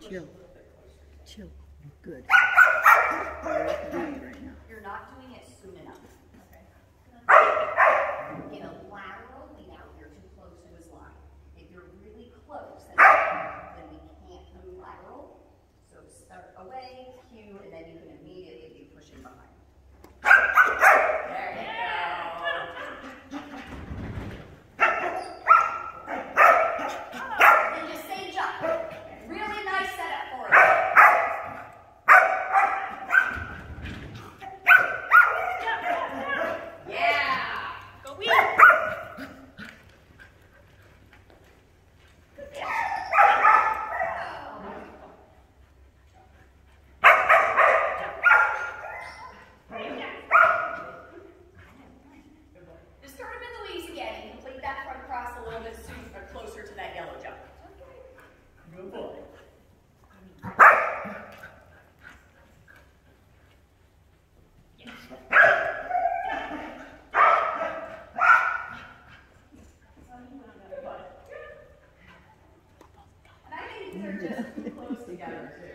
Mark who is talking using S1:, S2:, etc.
S1: Chill.
S2: Chill. Good. You're doing it right now.
S1: You're not doing it soon enough. Okay. Get a lateral out. You're too close to his line. If you're really close,
S3: Good boy.
S1: They're just close together.